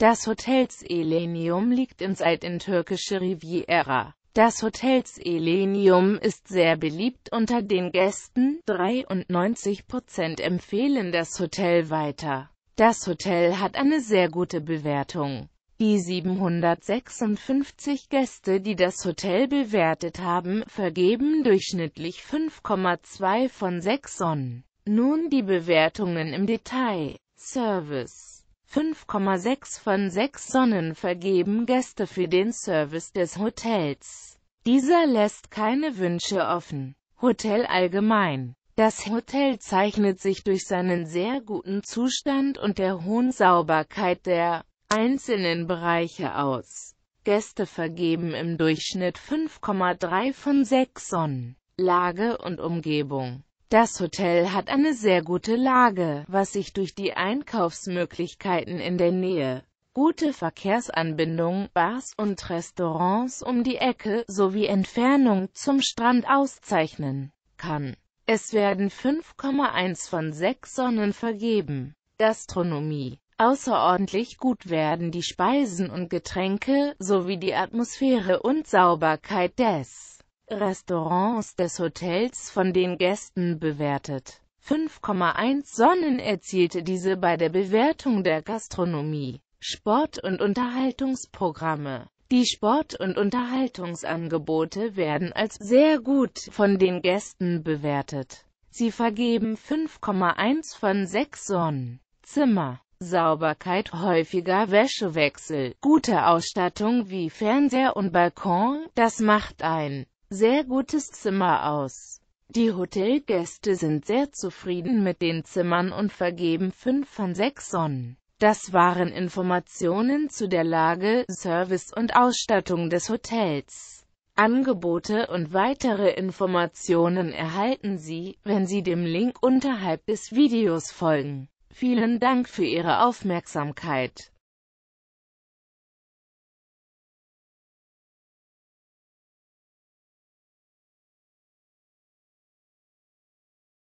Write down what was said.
Das Hotels Elenium liegt in Zeit in türkische Riviera. Das Hotels Elenium ist sehr beliebt unter den Gästen, 93% empfehlen das Hotel weiter. Das Hotel hat eine sehr gute Bewertung. Die 756 Gäste, die das Hotel bewertet haben, vergeben durchschnittlich 5,2 von 6 Sonnen. Nun die Bewertungen im Detail. Service 5,6 von 6 Sonnen vergeben Gäste für den Service des Hotels. Dieser lässt keine Wünsche offen. Hotel allgemein. Das Hotel zeichnet sich durch seinen sehr guten Zustand und der hohen Sauberkeit der einzelnen Bereiche aus. Gäste vergeben im Durchschnitt 5,3 von 6 Sonnen. Lage und Umgebung das Hotel hat eine sehr gute Lage, was sich durch die Einkaufsmöglichkeiten in der Nähe, gute Verkehrsanbindung, Bars und Restaurants um die Ecke sowie Entfernung zum Strand auszeichnen kann. Es werden 5,1 von 6 Sonnen vergeben. Gastronomie Außerordentlich gut werden die Speisen und Getränke, sowie die Atmosphäre und Sauberkeit des Restaurants des Hotels von den Gästen bewertet. 5,1 Sonnen erzielte diese bei der Bewertung der Gastronomie. Sport- und Unterhaltungsprogramme Die Sport- und Unterhaltungsangebote werden als sehr gut von den Gästen bewertet. Sie vergeben 5,1 von 6 Sonnen. Zimmer Sauberkeit, häufiger Wäschewechsel, gute Ausstattung wie Fernseher und Balkon, das macht ein sehr gutes Zimmer aus. Die Hotelgäste sind sehr zufrieden mit den Zimmern und vergeben 5 von 6 Sonnen. Das waren Informationen zu der Lage, Service und Ausstattung des Hotels. Angebote und weitere Informationen erhalten Sie, wenn Sie dem Link unterhalb des Videos folgen. Vielen Dank für Ihre Aufmerksamkeit.